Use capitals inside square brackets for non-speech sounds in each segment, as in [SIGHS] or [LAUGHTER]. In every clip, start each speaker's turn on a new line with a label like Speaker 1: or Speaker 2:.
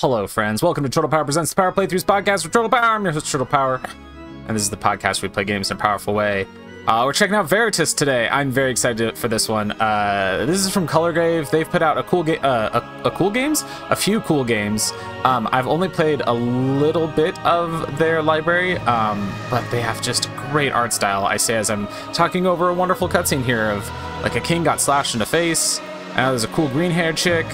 Speaker 1: Hello, friends. Welcome to Troytle Power Presents the Power Playthroughs podcast with Troytle Power. I'm your host, Troytle Power, and this is the podcast where we play games in a powerful way. Uh, we're checking out Veritus today. I'm very excited for this one. Uh, this is from Colorgrave. They've put out a cool game, uh, a, a, cool games, a few cool games. Um, I've only played a little bit of their library, um, but they have just great art style. I say as I'm talking over a wonderful cutscene here of like a king got slashed in the face. And there's a cool green-haired chick.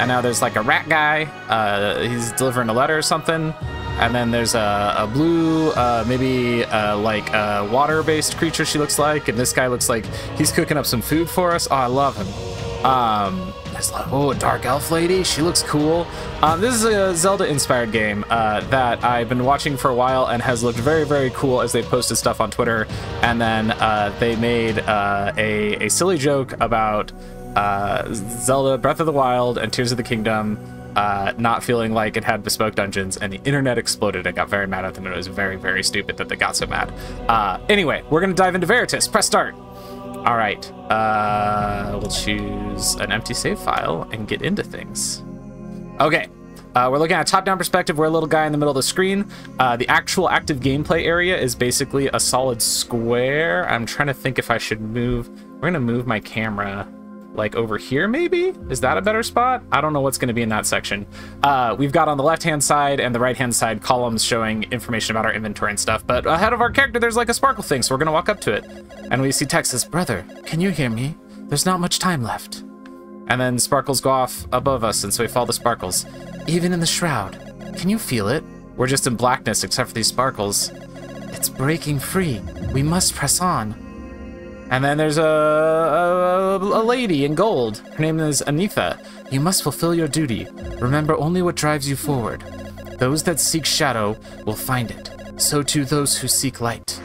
Speaker 1: And now there's like a rat guy. Uh, he's delivering a letter or something. And then there's a, a blue, uh, maybe uh, like a water-based creature she looks like. And this guy looks like he's cooking up some food for us. Oh, I love him. Um, oh, a dark elf lady. She looks cool. Um, this is a Zelda-inspired game uh, that I've been watching for a while and has looked very, very cool as they posted stuff on Twitter. And then uh, they made uh, a, a silly joke about uh, Zelda Breath of the Wild and Tears of the Kingdom uh, not feeling like it had bespoke dungeons, and the internet exploded. I got very mad at them, and it was very, very stupid that they got so mad. Uh, anyway, we're gonna dive into Veritus. Press start. All right, uh, we'll choose an empty save file and get into things. Okay, uh, we're looking at a top-down perspective. We're a little guy in the middle of the screen. Uh, the actual active gameplay area is basically a solid square. I'm trying to think if I should move. We're gonna move my camera like over here maybe? Is that a better spot? I don't know what's going to be in that section. Uh, we've got on the left hand side and the right hand side columns showing information about our inventory and stuff but ahead of our character there's like a sparkle thing so we're going to walk up to it. And we see Texas, brother can you hear me? There's not much time left. And then sparkles go off above us and so we follow the sparkles. Even in the shroud. Can you feel it? We're just in blackness except for these sparkles. It's breaking free. We must press on and then there's a, a, a, lady in gold. Her name is Anitha. You must fulfill your duty. Remember only what drives you forward. Those that seek shadow will find it. So too those who seek light.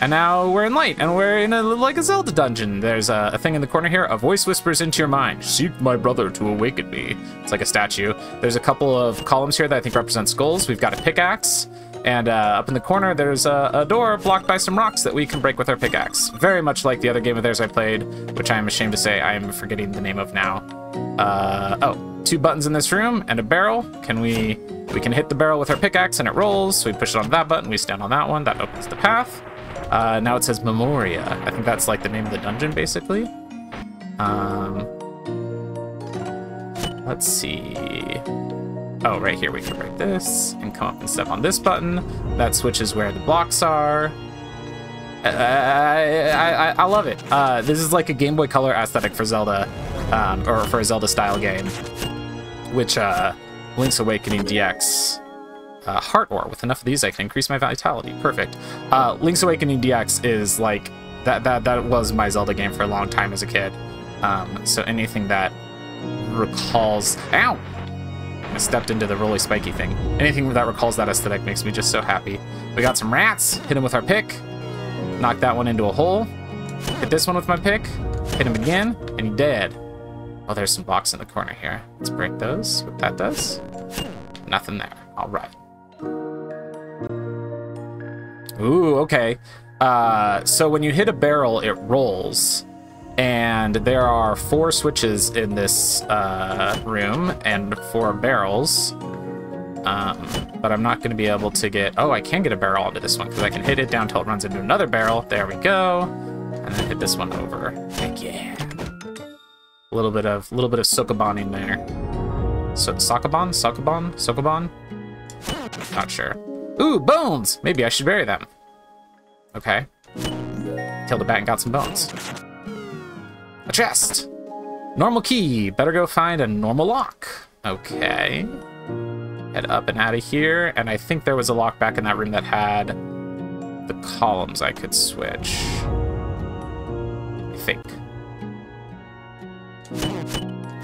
Speaker 1: And now we're in light, and we're in a like a Zelda dungeon. There's a, a, thing in the corner here. A voice whispers into your mind, "Seek my brother to awaken me." It's like a statue. There's a couple of columns here that I think represent skulls. We've got a pickaxe. And uh, up in the corner, there's a, a, door blocked by some rocks that we can break with our pickaxe. Very much like the other game of theirs I played, which I am ashamed to say I am forgetting the name of now. Uh, oh, two buttons in this room and a barrel. Can we, we can hit the barrel with our pickaxe and it rolls. So we push it on that button, we stand on that one, that opens the path. Uh, now it says Memoria. I think that's like the name of the dungeon, basically. Um, let's see. Oh, right here we can break this and come up and step on this button. That switches where the blocks are. I, I, I I love it. Uh, this is like a Game Boy Color aesthetic for Zelda, um, or for a Zelda-style game, which uh, Link's Awakening DX uh, Heart Ore. With enough of these, I can increase my vitality. Perfect. Uh, Link's Awakening DX is like that. That that was my Zelda game for a long time as a kid. Um, so anything that recalls, ow, stepped into the really spiky thing. Anything that recalls that aesthetic makes me just so happy. We got some rats, hit him with our pick, knock that one into a hole, hit this one with my pick, hit him again, and he dead. Oh, there's some blocks in the corner here. Let's break those, what that does. Nothing there, all right. Ooh, okay. Uh, so when you hit a barrel, it rolls and there are four switches in this uh, room and four barrels. Um, but I'm not going to be able to get... Oh, I can get a barrel onto this one because I can hit it down until it runs into another barrel. There we go. And then hit this one over. Heck yeah. A little bit of, a little bit of Sokoban in there. So, Sokoban? Sokoban? Sokoban? Not sure. Ooh, bones! Maybe I should bury them. Okay. Killed a bat and got some bones. A chest! Normal key. Better go find a normal lock. Okay. Head up and out of here. And I think there was a lock back in that room that had the columns I could switch. I think.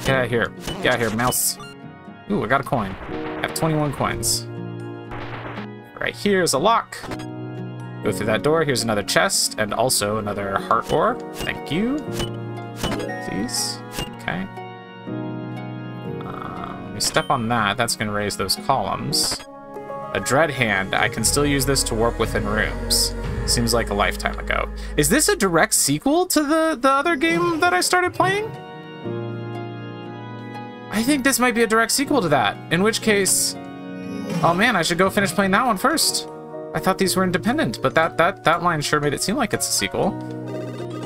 Speaker 1: Get out of here. Get out of here, mouse. Ooh, I got a coin. I have 21 coins. Right here's a lock. Go through that door. Here's another chest and also another heart ore. Thank you. Please. Okay. Uh, we step on that. That's going to raise those columns. A dread hand. I can still use this to warp within rooms. Seems like a lifetime ago. Is this a direct sequel to the, the other game that I started playing? I think this might be a direct sequel to that. In which case, oh man, I should go finish playing that one first. I thought these were independent, but that that that line sure made it seem like it's a sequel.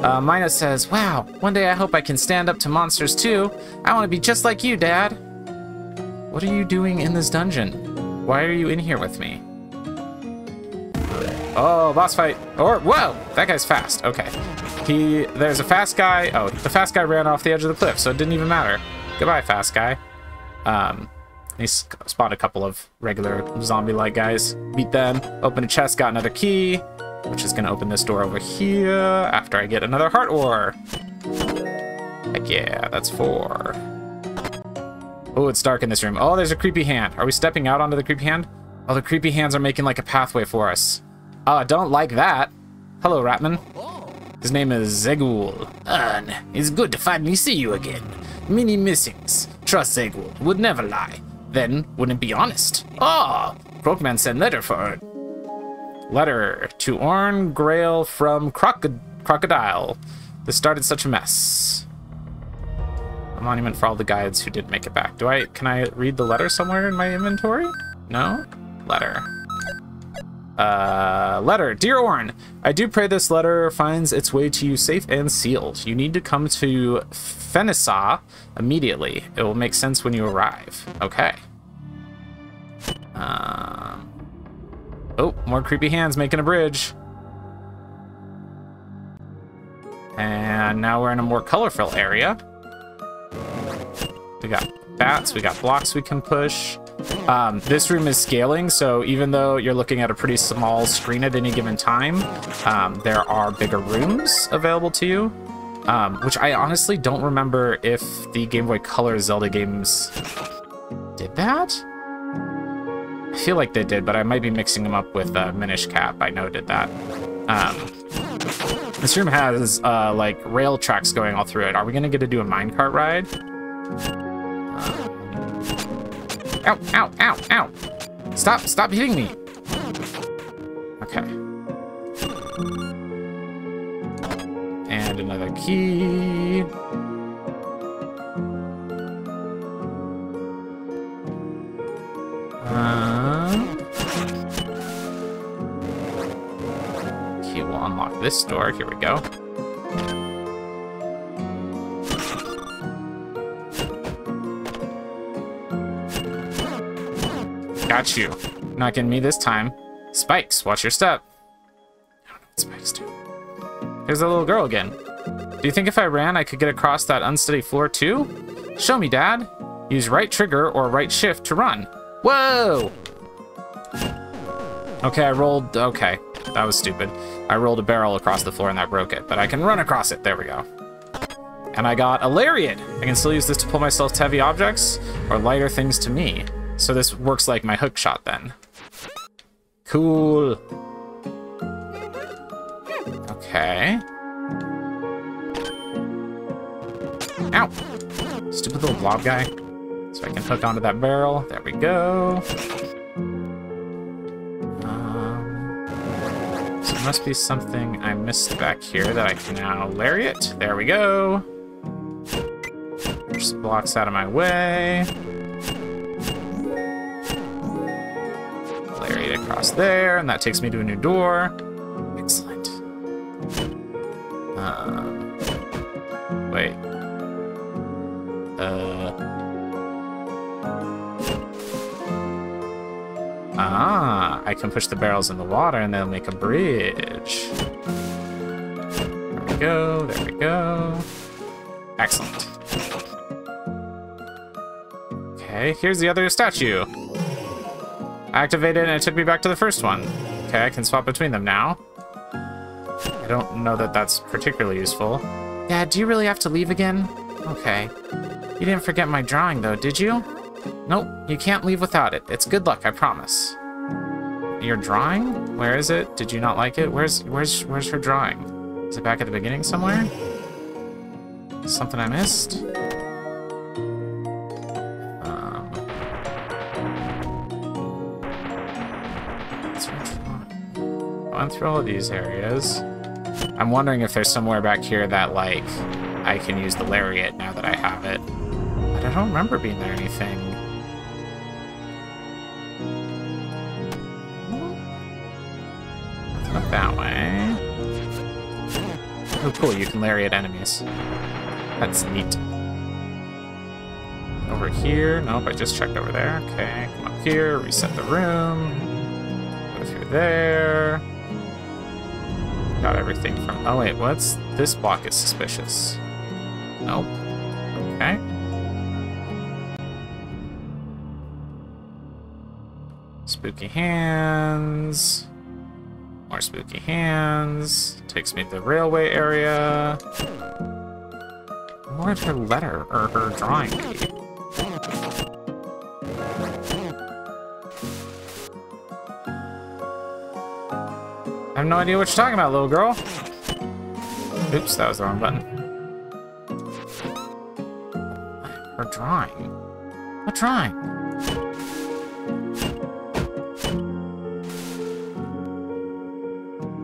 Speaker 1: Uh, Mina says, "Wow, one day I hope I can stand up to monsters too. I want to be just like you, Dad." What are you doing in this dungeon? Why are you in here with me? Oh, boss fight. Or, whoa, that guy's fast. Okay. He, there's a fast guy. Oh, the fast guy ran off the edge of the cliff, so it didn't even matter. Goodbye, fast guy. Um, he spawned a couple of regular zombie-like guys. Beat them. Open a chest, got another key, which is gonna open this door over here after I get another heart ore. Heck yeah, that's four. Oh, it's dark in this room. Oh, there's a creepy hand. Are we stepping out onto the creepy hand? Oh, the creepy hands are making like a pathway for us. Oh, I don't like that. Hello, Ratman. His name is Zegul.
Speaker 2: An, it's good to finally see you again. Many missings. Trust Zegul would never lie. Then wouldn't be honest. Ah, oh, Croakman sent letter for it.
Speaker 1: Letter to Orn Grail from Crocod Crocodile. This started such a mess. A monument for all the guides who didn't make it back. Do I, can I read the letter somewhere in my inventory? No? Letter. Uh, letter. Dear Orn, I do pray this letter finds its way to you safe and sealed. You need to come to Fenisa immediately. It will make sense when you arrive. Okay. Um. Oh, more creepy hands making a bridge. And now we're in a more colorful area. We got bats, we got blocks we can push. Um, this room is scaling, so even though you're looking at a pretty small screen at any given time, um, there are bigger rooms available to you, um, which I honestly don't remember if the Game Boy Color Zelda games did that. Feel like they did, but I might be mixing them up with uh, Minish Cap. I know did that. Um, this room has uh, like rail tracks going all through it. Are we gonna get to do a minecart ride? Ow, ow, ow, ow. Stop, stop hitting me. Okay. And another key. This door. Here we go. Got you. Not getting me this time. Spikes, watch your step. I don't know what spikes do. Here's the little girl again. Do you think if I ran, I could get across that unsteady floor too? Show me, Dad. Use right trigger or right shift to run. Whoa! Okay, I rolled... Okay, that was stupid. I rolled a barrel across the floor and that broke it, but I can run across it. There we go. And I got a lariat. I can still use this to pull myself to heavy objects or lighter things to me. So this works like my hook shot then. Cool. Okay. Ow! Stupid little blob guy. So I can hook onto that barrel. There we go. Must be something I missed back here that I can now lariat. There we go. Just blocks out of my way. Lariat across there, and that takes me to a new door. Can push the barrels in the water and they'll make a bridge. There we go, there we go. Excellent. Okay, here's the other statue activated and it took me back to the first one. Okay, I can swap between them now. I don't know that that's particularly useful. Yeah, do you really have to leave again? Okay. You didn't forget my drawing though, did you? Nope, you can't leave without it. It's good luck, I promise. Your drawing? Where is it? Did you not like it? Where's where's where's her drawing? Is it back at the beginning somewhere? Something I missed? Um. gone through all of these areas. I'm wondering if there's somewhere back here that, like, I can use the lariat now that I have it. But I don't remember being there anything. That way. Oh, cool, you can lariat enemies. That's neat. Over here. Nope, I just checked over there. Okay, come up here, reset the room. Go through there. Got everything from... Oh, wait, what's... This block is suspicious. Nope. Okay. Spooky hands. More spooky hands. Takes me to the railway area. What would her letter or her drawing? I have no idea what you're talking about, little girl. Oops, that was the wrong button. Her drawing? What drawing?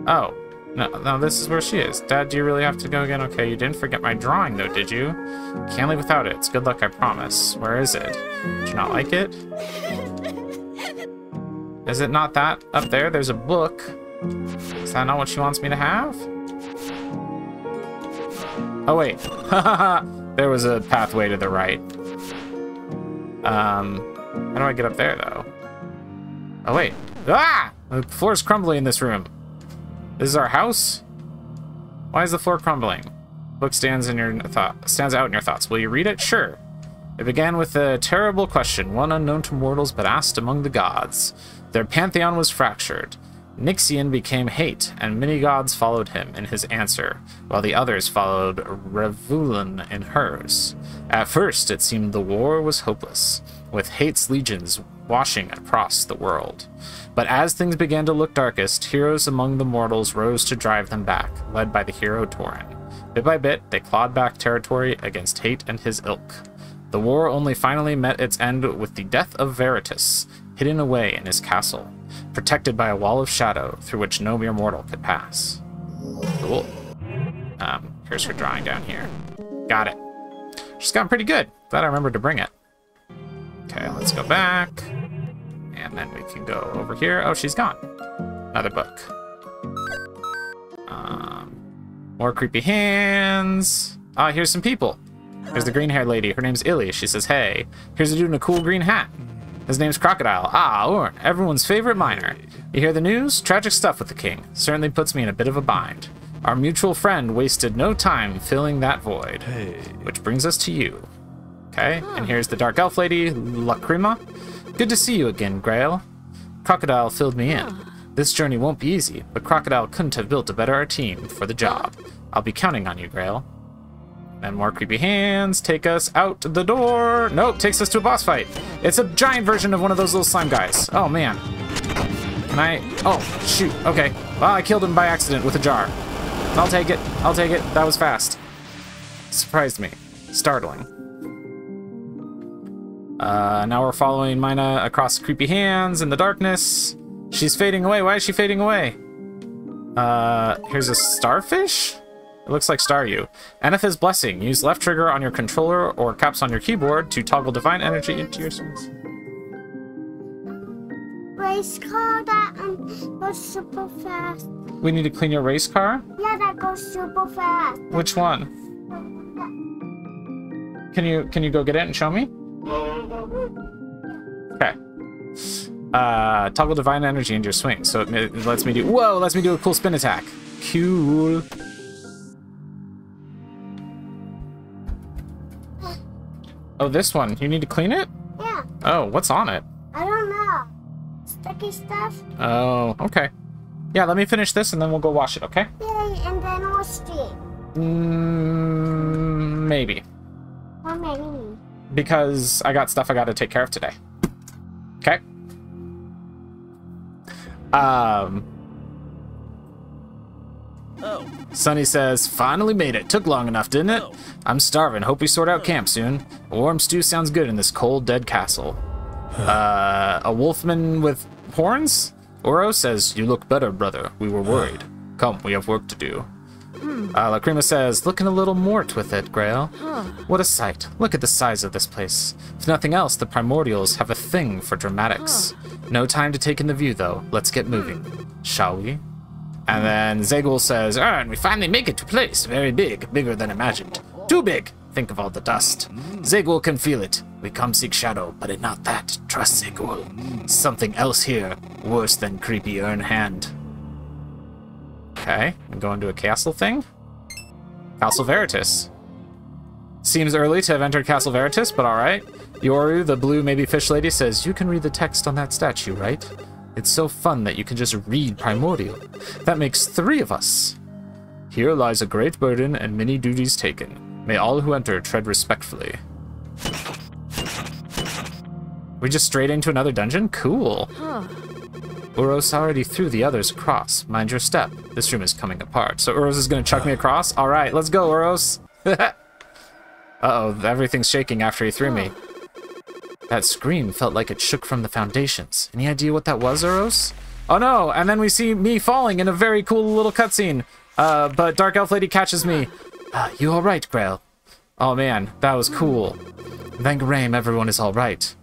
Speaker 1: Oh. No, no, this is where she is. Dad, do you really have to go again? Okay, you didn't forget my drawing, though, did you? Can't leave without it. It's good luck, I promise. Where is it? Do you not like it? Is it not that up there? There's a book. Is that not what she wants me to have? Oh, wait. [LAUGHS] there was a pathway to the right. Um, how do I get up there, though? Oh, wait. Ah! The floor's crumbling in this room. This is our house? Why is the floor crumbling? Book stands in your thought stands out in your thoughts. Will you read it? Sure. It began with a terrible question, one unknown to mortals but asked among the gods. Their pantheon was fractured. Nixian became hate, and many gods followed him in his answer, while the others followed Revulan in hers. At first, it seemed the war was hopeless, with hate's legions washing across the world. But as things began to look darkest, heroes among the mortals rose to drive them back, led by the hero Torin. Bit by bit, they clawed back territory against hate and his ilk. The war only finally met its end with the death of Veritus, hidden away in his castle, protected by a wall of shadow through which no mere mortal could pass. Cool. Um, here's her drawing down here. Got it. She's gotten pretty good. Glad I remembered to bring it. Okay, let's go back. And then we can go over here. Oh, she's gone. Another book. Um, more creepy hands. Ah, here's some people. Here's the green-haired lady. Her name's Illy. She says, hey. Here's a dude in a cool green hat. His name's Crocodile. Ah, Orn, everyone's favorite miner. You hear the news? Tragic stuff with the king. Certainly puts me in a bit of a bind. Our mutual friend wasted no time filling that void.
Speaker 3: Hey.
Speaker 1: Which brings us to you. Okay, and hmm. here's the Dark Elf Lady, Lacrima. Good to see you again, Grail. Crocodile filled me in. Hmm. This journey won't be easy, but Crocodile couldn't have built a better team for the job. Hmm. I'll be counting on you, Grail. And more creepy hands take us out the door. Nope, takes us to a boss fight. It's a giant version of one of those little slime guys. Oh, man. Can I... Oh, shoot. Okay. Well, I killed him by accident with a jar. I'll take it. I'll take it. That was fast. Surprised me. Startling. Uh, now we're following Mina across creepy hands in the darkness. She's fading away. Why is she fading away? Uh, here's a starfish? It looks like Staryu. Anatha's Blessing. Use left trigger on your controller or caps on your keyboard to toggle divine energy into your swings.
Speaker 4: race car that um, goes super fast.
Speaker 1: We need to clean your race car?
Speaker 4: Yeah, that goes super fast.
Speaker 1: Which one? Can you can you go get it and show me? Okay. Uh, toggle divine energy into your swing, so it, it lets me do. Whoa, lets me do a cool spin attack. Cool. Oh, this one. You need to clean it?
Speaker 4: Yeah,
Speaker 1: Oh, what's on it?
Speaker 4: I don't know. Sticky stuff.
Speaker 1: Oh, okay. Yeah, let me finish this and then we'll go wash it, okay?
Speaker 4: Yay, and then we'll see.
Speaker 1: Mm, maybe.
Speaker 4: Or maybe.
Speaker 1: Because I got stuff I got to take care of today. Okay. Um.
Speaker 3: Oh.
Speaker 1: Sunny says, finally made it. Took long enough, didn't it? I'm starving. Hope we sort out camp soon. A warm stew sounds good in this cold, dead castle. Uh, a wolfman with horns? Oro says, you look better, brother. We were worried. [SIGHS] Come, we have work to do. Uh, Lacrima says, looking a little mort with it, Grail. What a sight. Look at the size of this place. If nothing else, the Primordials have a thing for dramatics. No time to take in the view, though. Let's get moving. Shall we? And then Zegul says,
Speaker 2: Ah, and we finally make it to place. Very big, bigger than imagined. Too big. Think of all the dust. Zegul can feel it. We come seek shadow, but it not that. Trust Zegul. Something else here, worse than creepy urn hand.
Speaker 1: Okay, I'm going to a castle thing. Castle Veritus. Seems early to have entered Castle Veritus, but alright. Yoru, the blue maybe fish lady, says, You can read the text on that statue, right? It's so fun that you can just read Primordial. That makes three of us. Here lies a great burden and many duties taken. May all who enter tread respectfully. We just straight into another dungeon? Cool. Uros already threw the others across. Mind your step. This room is coming apart. So Uros is gonna chuck me across? Alright, let's go, Uros. [LAUGHS] Uh-oh, everything's shaking after he threw me. That scream felt like it shook from the foundations. Any idea what that was, Uros? Oh no, and then we see me falling in a very cool little cutscene. Uh, but Dark Elf Lady catches me. Uh, you alright, Grail? Oh man, that was cool. Thank Rame, everyone is alright.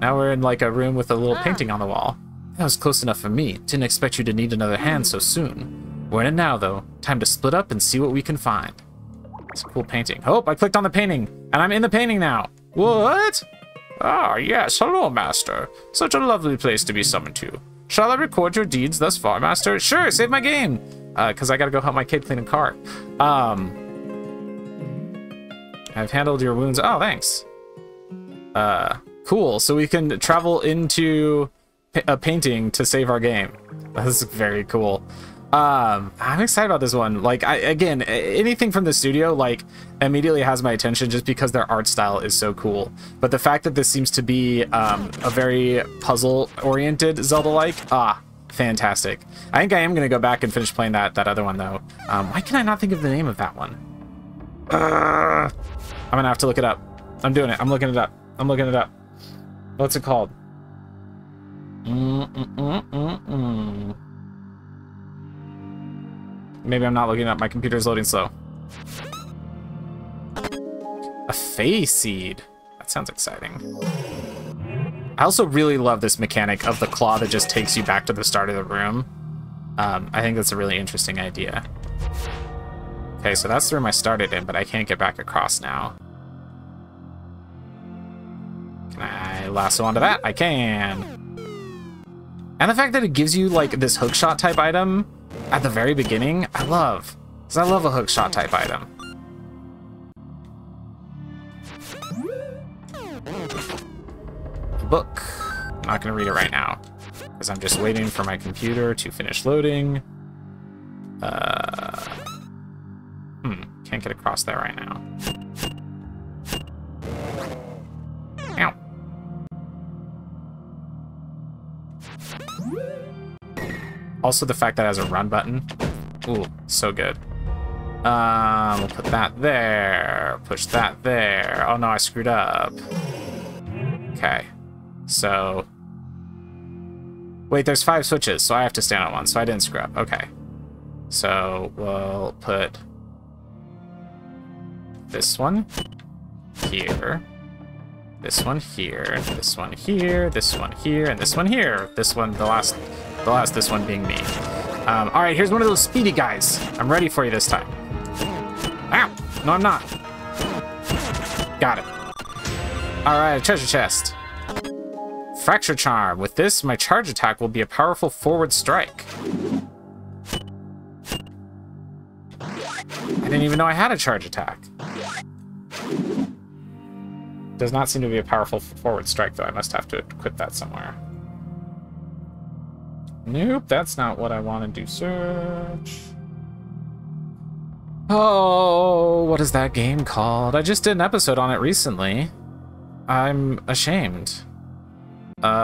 Speaker 1: Now we're in like a room with a little painting on the wall. That was close enough for me. Didn't expect you to need another hand so soon. We're in it now, though. Time to split up and see what we can find. It's a cool painting. Oh, I clicked on the painting, and I'm in the painting now. What? Ah, yes. Hello, Master. Such a lovely place to be summoned to. Shall I record your deeds thus far, Master? Sure, save my game. Uh, because I gotta go help my kid clean a car. Um, I've handled your wounds. Oh, thanks. Uh, cool. So we can travel into a painting to save our game. That's very cool. Um, I'm excited about this one. Like, I again, anything from the studio, like, immediately has my attention just because their art style is so cool. But the fact that this seems to be um, a very puzzle-oriented Zelda-like, ah, fantastic. I think I am gonna go back and finish playing that that other one though. Um, why can I not think of the name of that one? Uh, I'm gonna have to look it up. I'm doing it. I'm looking it up. I'm looking it up. What's it called? Mm-mm-mm-mm-mm. Maybe I'm not looking up. My computer's loading slow. A Fey Seed. That sounds exciting. I also really love this mechanic of the claw that just takes you back to the start of the room. Um, I think that's a really interesting idea. Okay, so that's the room I started in, but I can't get back across now. Can I lasso onto that? I can. And the fact that it gives you like this hookshot type item at the very beginning, I love. Because I love a hookshot type item. Book. I'm not going to read it right now. Because I'm just waiting for my computer to finish loading. Uh, hmm, can't get across there right now. Also, the fact that it has a run button. Ooh, so good. Um, we'll put that there. Push that there. Oh no, I screwed up. Okay. So. Wait, there's five switches, so I have to stand on one, so I didn't screw up. Okay. So we'll put this one here, this one here, this one here, this one here, and this one here. This one, the last, the last, this one being me. Um, all right, here's one of those speedy guys. I'm ready for you this time. Ow! No, I'm not. Got it. All right, a treasure chest. Fracture Charm. With this, my charge attack will be a powerful forward strike. I didn't even know I had a charge attack. Does not seem to be a powerful forward strike, though. I must have to equip that somewhere. Nope, that's not what I want to do. Search. Oh, what is that game called? I just did an episode on it recently. I'm ashamed. Uh,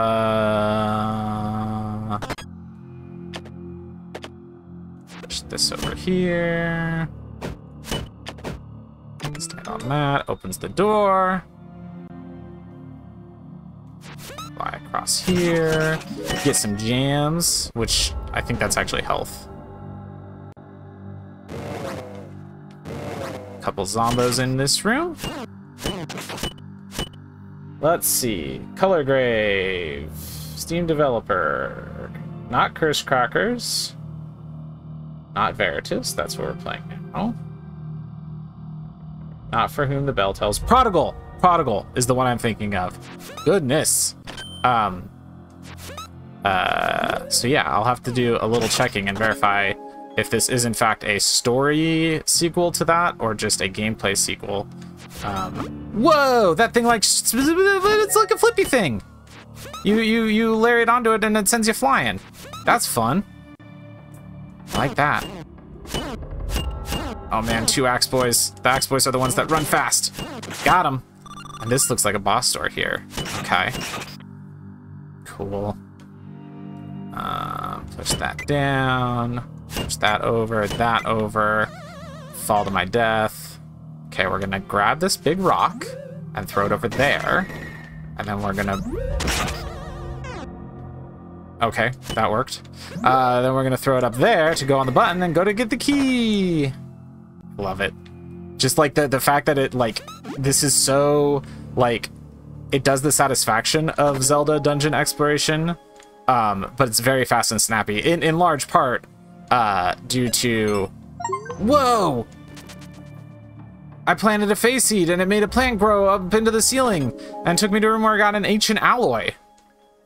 Speaker 1: push this over here. Stand on that. Opens the door. Fly across here. Get some jams, which I think that's actually health. couple zombos in this room. Let's see. Colorgrave. Steam developer. Not Curse Crackers. Not Veritus. That's what we're playing now. Not For Whom the Bell Tells. Prodigal! Prodigal is the one I'm thinking of. Goodness. Um. Uh. So yeah, I'll have to do a little checking and verify if this is in fact a story sequel to that or just a gameplay sequel. Um, whoa, that thing like it's like a flippy thing. You you you layer it onto it and it sends you flying. That's fun. I like that. Oh man, two axe boys. The axe boys are the ones that run fast. Got them. And this looks like a boss door here. Okay. Cool. Uh, push that down. Push that over, that over. Fall to my death. Okay, we're gonna grab this big rock and throw it over there. And then we're gonna... Okay, that worked. Uh, then we're gonna throw it up there to go on the button and go to get the key. Love it. Just like the, the fact that it, like, this is so, like, it does the satisfaction of Zelda dungeon exploration, um, but it's very fast and snappy, in, in large part uh, due to... Whoa! I planted a face seed and it made a plant grow up into the ceiling and took me to a room where I got an ancient alloy.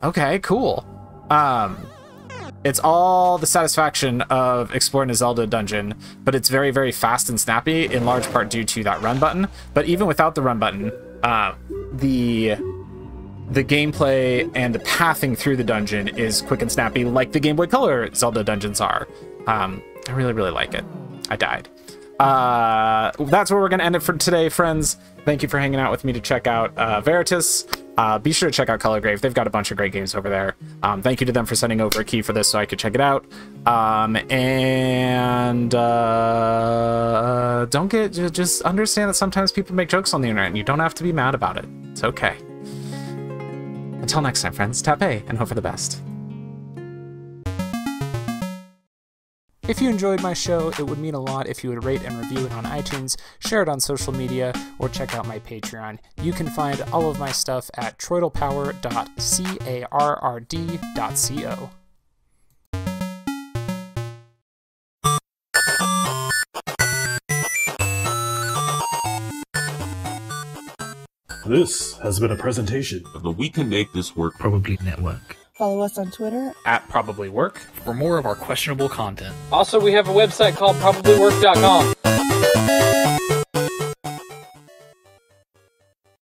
Speaker 1: Okay, cool. Um, it's all the satisfaction of exploring a Zelda dungeon, but it's very, very fast and snappy, in large part due to that run button. But even without the run button, uh, the the gameplay and the pathing through the dungeon is quick and snappy, like the Game Boy Color Zelda dungeons are. Um, I really, really like it. I died. Uh, that's where we're going to end it for today, friends. Thank you for hanging out with me to check out uh, Veritus. Uh, be sure to check out Colorgrave. They've got a bunch of great games over there. Um, thank you to them for sending over a key for this so I could check it out. Um, and uh, don't get, just understand that sometimes people make jokes on the internet and you don't have to be mad about it. It's okay. Until next time, friends, tap A and hope for the best. If you enjoyed my show, it would mean a lot if you would rate and review it on iTunes, share it on social media, or check out my Patreon. You can find all of my stuff at troytlepower.carrd.co.
Speaker 3: This has been a presentation
Speaker 5: of the We Can Make This Work
Speaker 6: Probably Network.
Speaker 7: Follow us on Twitter
Speaker 1: at Probably Work
Speaker 6: for more of our questionable content.
Speaker 8: Also, we have a website called probablywork.com.